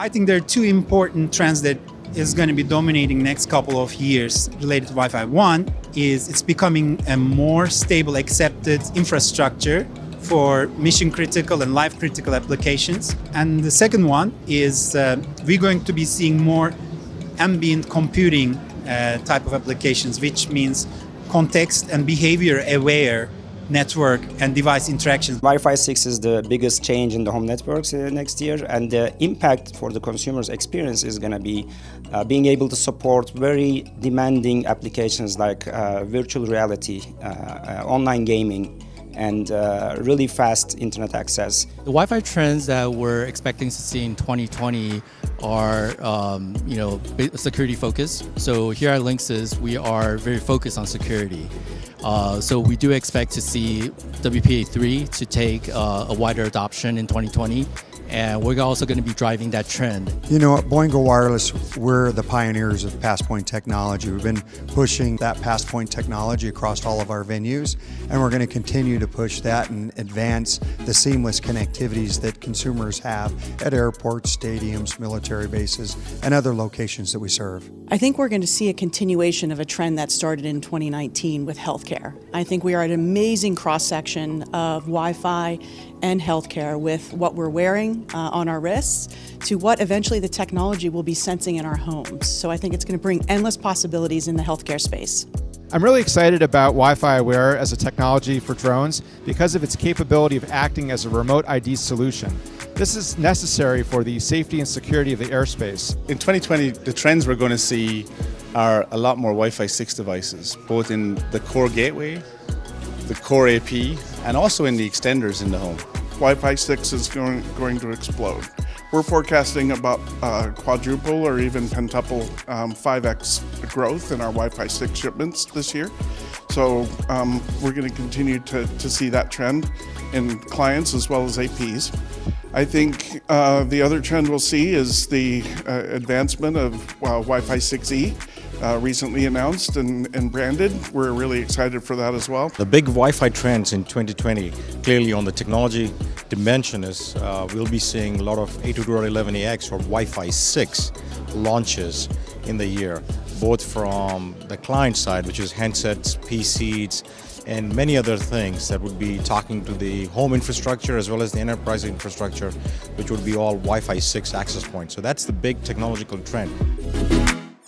I think there are two important trends that is going to be dominating next couple of years related to Wi-Fi. One is it's becoming a more stable, accepted infrastructure for mission critical and life critical applications. And the second one is uh, we're going to be seeing more ambient computing uh, type of applications, which means context and behavior aware network and device interactions. Wi-Fi 6 is the biggest change in the home networks uh, next year and the impact for the consumer's experience is going to be uh, being able to support very demanding applications like uh, virtual reality, uh, uh, online gaming, and uh, really fast internet access. The Wi-Fi trends that we're expecting to see in 2020 are, um, you know, security focused. So here at Linksys, we are very focused on security. Uh, so we do expect to see WPA3 to take uh, a wider adoption in 2020 and we're also going to be driving that trend. You know, at Boingo Wireless, we're the pioneers of Passpoint technology. We've been pushing that Passpoint technology across all of our venues, and we're going to continue to push that and advance the seamless connectivities that consumers have at airports, stadiums, military bases, and other locations that we serve. I think we're going to see a continuation of a trend that started in 2019 with healthcare. I think we are at an amazing cross section of Wi Fi and healthcare with what we're wearing uh, on our wrists to what eventually the technology will be sensing in our homes. So I think it's going to bring endless possibilities in the healthcare space. I'm really excited about Wi Fi Aware as a technology for drones because of its capability of acting as a remote ID solution. This is necessary for the safety and security of the airspace. In 2020, the trends we're going to see are a lot more Wi Fi 6 devices, both in the core gateway, the core AP, and also in the extenders in the home. Wi-Fi 6 is going, going to explode. We're forecasting about uh, quadruple or even pentuple um, 5x growth in our Wi-Fi 6 shipments this year. So um, we're going to continue to, to see that trend in clients as well as APs. I think uh, the other trend we'll see is the uh, advancement of uh, Wi-Fi 6E uh, recently announced and, and, branded. We're really excited for that as well. The big Wi-Fi trends in 2020, clearly on the technology dimension is uh, we'll be seeing a lot of 802.11ax or Wi-Fi 6 launches in the year, both from the client side, which is handsets, PCs, and many other things that would be talking to the home infrastructure as well as the enterprise infrastructure, which would be all Wi-Fi 6 access points. So that's the big technological trend.